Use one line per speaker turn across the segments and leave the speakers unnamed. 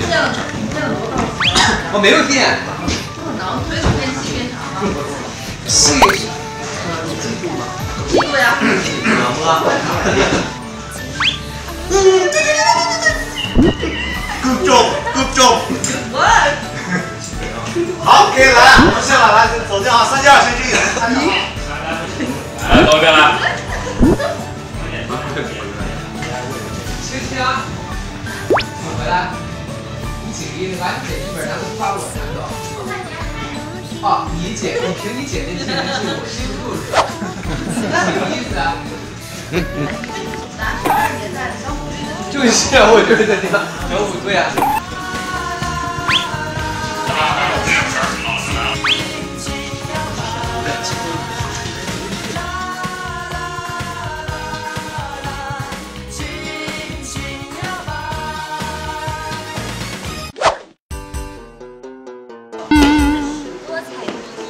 这样这样多高？
我没有电。
然后腿变细变长了。
是。
屁股呀。
嗯，对对对对对对。Good job, good job。好，可以来，我们现在来走进啊，三加二先进，三加
二。来，走一遍来。
青青，回来。姐你把你姐一本，然后发我拿走。哦，你姐，你凭你姐那记性，我记不住是吧？那什么意思啊？
咱十二年代小虎队的。
就是，我就是这个小虎队啊。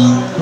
Música